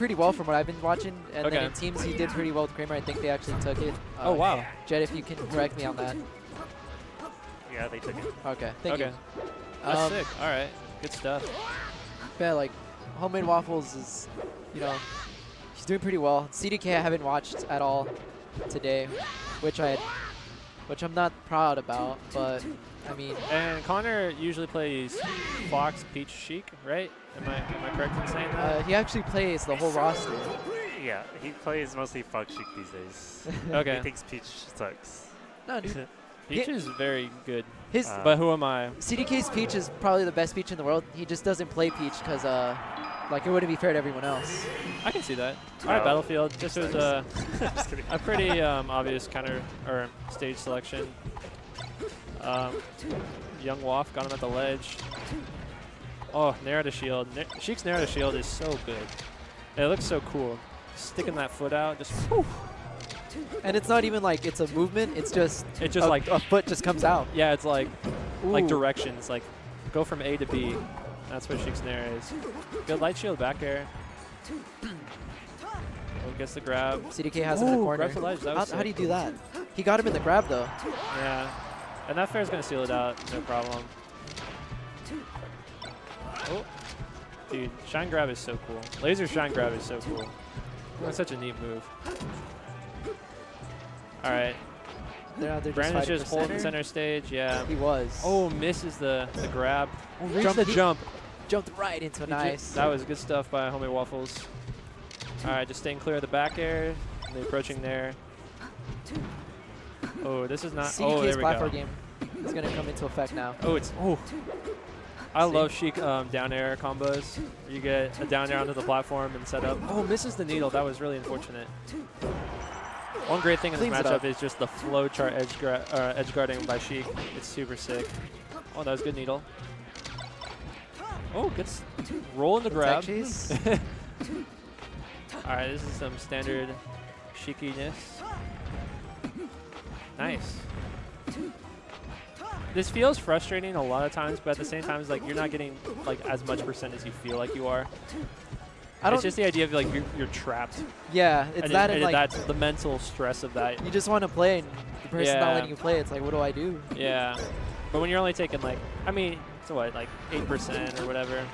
pretty well from what I've been watching. And Okay. then in teams, he did pretty well with Kramer. I think they actually took it. Oh, Uh, wow. Jed, if you can correct me on that. Yeah, they took it. Okay, thank okay. you. That's Um, sick. All right. Good stuff. Yeah, like homemade waffles is, you know, he's doing pretty well. CDK I haven't watched at all today, which I, which I'm not proud about. But I mean, And Connor usually plays Fox, Peach, Sheik, right? Am I am I correct in saying that? uh, he actually plays the whole roster. Yeah, he plays mostly Fox Sheik these days. okay. He thinks Peach sucks. No, dude. Peach is very good. His Uh, But who am I? CDK's Peach is probably the best Peach in the world. He just doesn't play Peach because, uh, like, it wouldn't be fair to everyone else. I can see that. All right, Oh. Battlefield. This was a, Just a pretty um, obvious counter or stage selection. Um, young Waff got him at the ledge. Oh, Nair to shield. Na Sheik's Nair to shield is so good. And it looks so cool. Sticking that foot out, just whew, And it's not even like it's a movement. It's just it just a, like a foot just comes out. yeah, it's like like directions, like go from A to B. That's where Sheik's Nair is. Good light shield back air. Oh, gets the grab. CDK has him in the corner. grab ledge, How, was how do you sick. do that? He got him in the grab though. Yeah. And that fair is going to seal it out, no problem. Oh. Dude, shine grab is so cool. Laser shine grab is so cool. That's such a neat move. All right. They're out there Brandon's fighting just holding center stage. Yeah. He was. Oh, misses the, the grab. Oh, Jump- the jump. Jumped right into nice. That was good stuff by Homie Waffles. All right, just staying clear of the back air. The approaching there. Oh, this is not. CDK's oh, there we go. game is going to come into effect now. Oh, it's oh. I See? love Sheik um, down air combos. You get a down air onto the platform and set up. Oh, misses the needle. That was really unfortunate. One great thing in this matchup up. is just the flow chart edge, uh, edge guarding by Sheik. It's super sick. Oh, that was good needle. Oh, gets roll in the grab. All right, this is some standard Sheikiness. Nice. This feels frustrating a lot of times, but at the same time, it's like you're not getting like as much percent as you feel like you are. I don't. It's just the idea of like you're, you're trapped. yeah, it's and that it, and and like that's the mental stress of that. you just want to play and the person's Yeah. not letting you play. It's like, what do I do? Yeah. But when you're only taking like, I mean, so what, like 8% or whatever.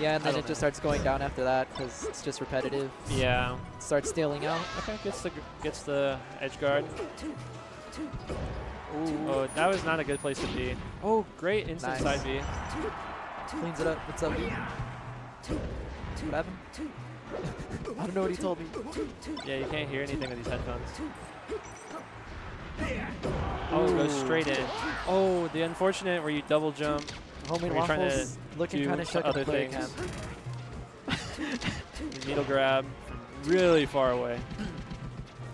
Yeah, and then it just starts going down after that because it's just repetitive. Yeah. It starts stealing out. Okay, gets the gets the edge guard. Ooh, Oh, that was not a good place to be. Oh, great instant Nice. side B. cleans it up. What's up? What happened? I don't know what he told me. Yeah, you can't hear anything with these headphones. Oh, it goes straight in. Oh, the unfortunate where you double jump. Homemade Are you trying to waffles looking kind of shook other things? needle grab from really far away.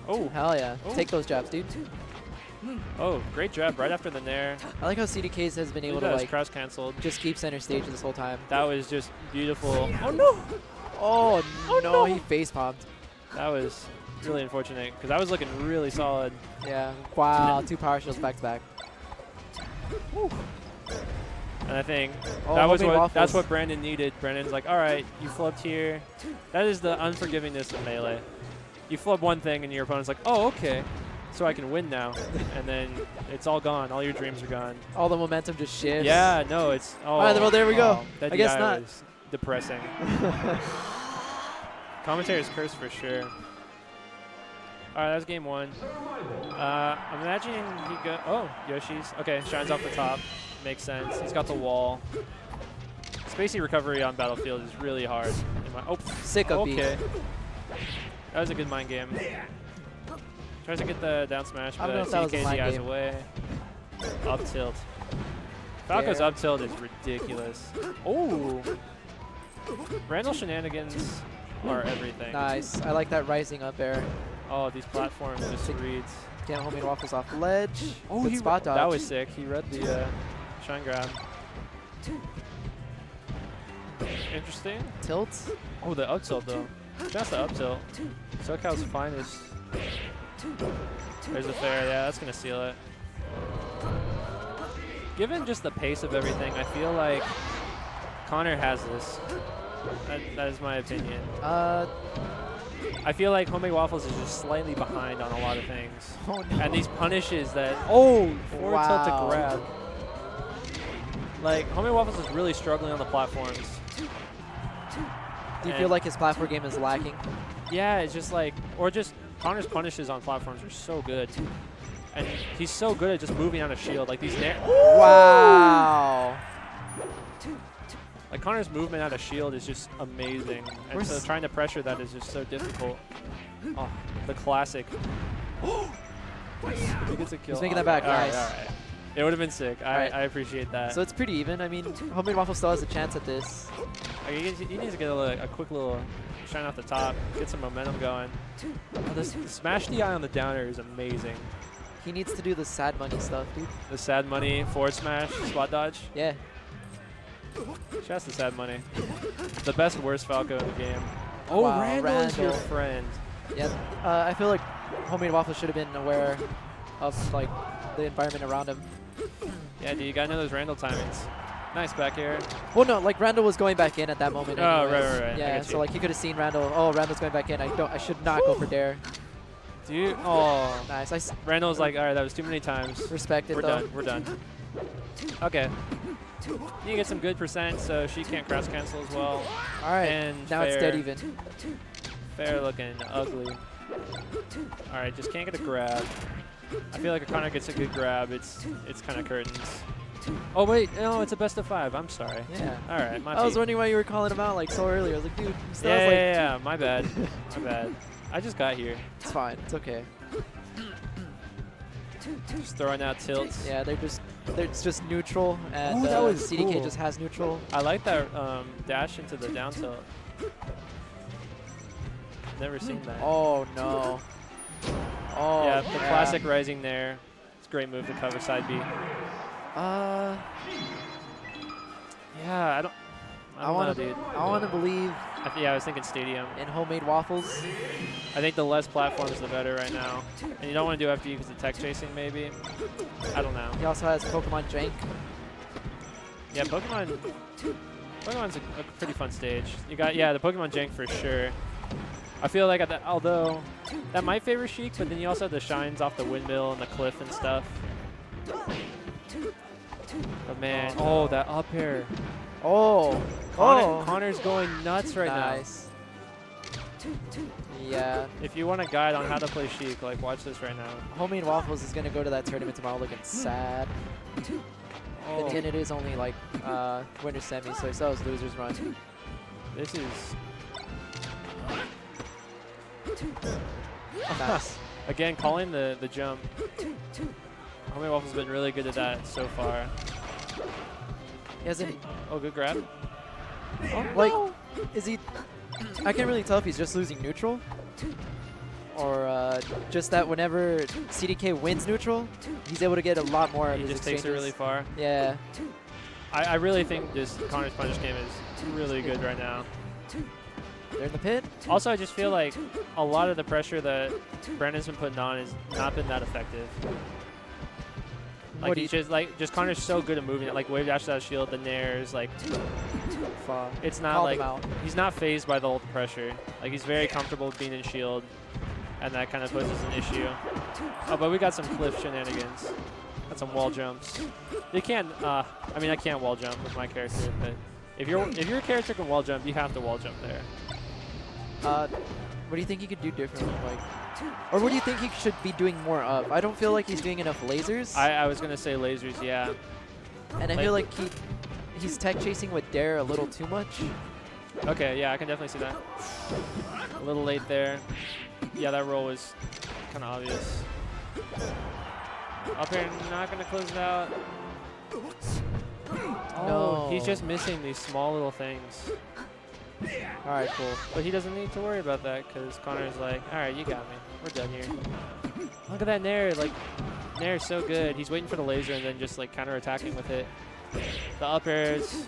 Oh, Hell yeah. Oh. Take those jabs, dude. oh, great jab right after the nair. I like how CDKs has been able to like cross canceled. just keep center stage this whole time. That was just beautiful. Oh no, Oh, Oh, no, no. he oh, face popped. that was really unfortunate because I was looking really solid. Yeah. Wow, two power shields back to back. And I think Oh, that was what homemade that's what Brandon needed. Brandon's like, all right, you flubbed here. That is the unforgivingness of melee. You flub one thing and your opponent's like, oh, okay, so I can win now, and then it's all gone. All your dreams are gone. All the momentum just shifts. Yeah, no, it's oh. right, well, there we go. oh, I guess not. Depressing. Commentator's curse for sure. All right, that's game one. Uh, I'm imagining he go. Oh, Yoshi's. Okay, shines off the top. Makes sense. He's got the wall. Spacie recovery on Battlefield is really hard. In my, oh, Sick up okay. That was a good mind game. Tries to get the down smash, but don't know if that was a CKZ eyes game. away. Up tilt. Falco's Yeah. up tilt is ridiculous. Oh! Randall shenanigans are everything. Nice. I like that rising up air. Oh, these platforms just Sick. reads. Can't homemade waffles off the ledge. Oh, Good he spot dodge. That was sick. He read the uh, shine grab. Interesting. tilt. Oh, the up tilt though. That's the up tilt. SoCal's finest. There's a fair. Yeah, that's gonna seal it. Given just the pace of everything, I feel like Connor has this. That, that is my opinion. Uh, I feel like Homemade Waffles is just slightly behind on a lot of things. oh no. And these punishes that oh forward tilt to grab. Like Homemade Waffles is really struggling on the platforms. Do you feel like his platform game is lacking? Yeah, it's just like or just Connor's punishes on platforms are so good. And he's so good at just moving out of shield. Like these Wow. Like Connor's movement out of shield is just amazing. And so trying to pressure that is just so difficult. Oh, the classic. he gets a kill. He's making that back, All right, nice. all right. It would have been sick. I, Alright. I appreciate that. So it's pretty even. I mean, Homemade Waffle still has a chance at this. Like, he, needs- he needs to get a, a quick little shine off the top, get some momentum going. Oh, this the eye on the downer is amazing. He needs to do the sad money stuff, dude. The sad money forward smash, spot dodge. Yeah. Shouts to sad money. The best worst Falco in the game. Oh, Wow, Randall is your friend. Yeah. Uh, I feel like Homemade Waffle should have been aware of like the environment around him. Yeah, dude, you gotta know those Randall timings. Nice back air. Well, no, like Randall was going back in at that moment. Oh, right, anyways. right, right. I Yeah, so like you could have seen Randall. Oh, Randall's going back in. I don't. I should not go for dair. Dude, oh. Nice. I s- Randall's like, all right, that was too many times. Respected. We're though. done. We're done. Okay. You get some good percent, so she can't cross cancel as well. All right. And now it's dead even. Fair looking, ugly. All right, just can't get a grab. I feel like if Connor gets a good grab, it's it's kind of curtains. Oh wait, no, it's a best of five. I'm sorry. Yeah. All right, my I was wondering why you were calling him out like so early. I was like, dude, still Yeah, like, yeah, yeah, yeah, my bad. my bad. I just got here. it's fine. It's okay. Just throwing out tilts. Yeah, they're just it's just neutral, and Ooh, that uh, was CDK cool. just has neutral. I like that um, dash into the down tilt. Never seen that. Oh no. Oh. yeah, the classic rising there. It's a great move to cover side B. Uh, Yeah, I don't. I, I want to. dude. I want to believe I th- yeah, I was thinking stadium. And homemade waffles. I think the less platforms, the better right now. And you don't want to do FD because of tech chasing, maybe. I don't know. He also has Pokemon Jank. Yeah, Pokemon. Pokemon's a, a pretty fun stage. You got yeah, the Pokemon Jank for sure. I feel like at the, although that might favor Sheik, but then you also have the shines off the windmill and the cliff and stuff. But man, oh that up air. Oh. Connor, oh. Connor's going nuts right now. nice. Yeah. If you want a guide on how to play Sheik, like watch this right now. Homemade waffles is gonna go to that tournament tomorrow looking sad. Then Oh, again, it is only like uh, winter semi, so he still has losers run. this is nice. again calling the the jump. Homie Waffles has been really good at that so far. He hasn't Oh, good grab. like. Is he? I can't really tell if he's just losing neutral, or uh, just that whenever CDK wins neutral, he's able to get a lot more of He just takes it really far. Yeah. I, I really think this Connor's punish game is really good right now. They're in the pit. Also, I just feel like a lot of the pressure that Brandon's been putting on has not been that effective. What Like do he's you- just like just Connor's so good at moving it, like wave dash out of shield, the nairs, like Fuck. it's not Called like he's not fazed by the ult pressure. Like he's very comfortable being in shield, and that kind of poses an issue. Oh, but we got some cliff shenanigans. Got some wall jumps. You can't. Uh, I mean, I can't wall jump with my character, but if your if your character can wall jump, you have to wall jump there. Uh, what do you think he could do differently? Like, or what do you think he should be doing more of? I don't feel like he's doing enough lasers, I, I was gonna say lasers, yeah. and I feel like he he's tech chasing with Dair a little too much. Okay, yeah, I can definitely see that. A little late there. Yeah, that roll was kind of obvious. Up here, not gonna close it out. Oh, he's just missing these small little things. All right, cool. But he doesn't need to worry about that because Connor's like, all right, you got me. We're done here. Look at that Nair. Like, Nair's so good. He's waiting for the laser and then just like counter-attacking with it. The up airs.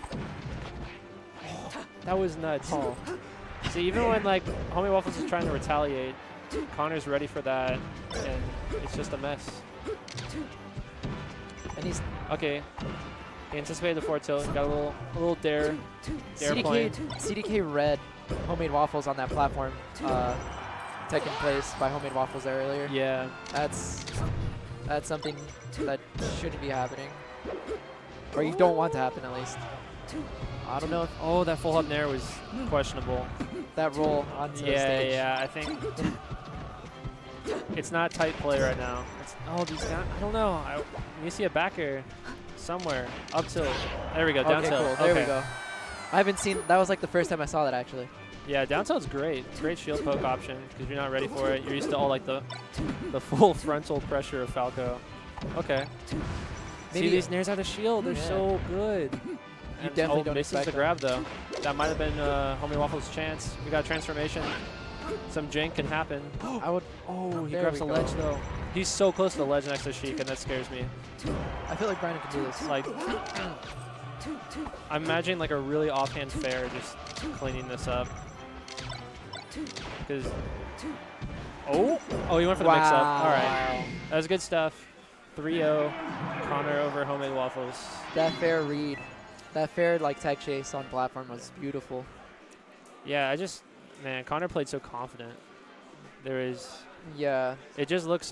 That was nuts. See, even when like Homie Waffles is trying to retaliate, Connor's ready for that, and it's just a mess. And he's Okay, He anticipated the forward tilt, got a little, a little dair, dair point. CDK, CDK read homemade waffles on that platform. Uh, taken place by homemade waffles there earlier. Yeah, That's that's something that shouldn't be happening, or you don't want to happen at least. I don't know if Oh, that full hop nair was questionable. that roll onto the Yeah, stage. yeah, I think it's not tight play right now. It's, oh, these guys, I don't know. I, you see a back air somewhere. Up tilt. There we go, down okay, tilt. cool. There okay. we go. I haven't seen. That was like the first time I saw that actually. Yeah, down tilt's great. Great shield poke option because you're not ready for it. You're used to all like the the full frontal pressure of Falco. Okay. Maybe- see these nairs out of shield. They're Yeah. so good. You And- definitely oh, don't misses the grab though. That might have been uh, Homie Waffle's chance. We got transformation. Some jank can happen. I would. Oh, he There grabs a go. ledge though. He's so close to the ledge next to Sheik, and that scares me. I feel like Brandon can do this. Like, I'm imagining like a really offhand fair just cleaning this up. Because, oh, oh, he went for the mix-up. All right, that was good stuff. 3-0, Connor over homemade waffles. That fair read, that fair like tech chase on platform was beautiful. Yeah, I just, man, Connor played so confident. There is, Yeah. it just looks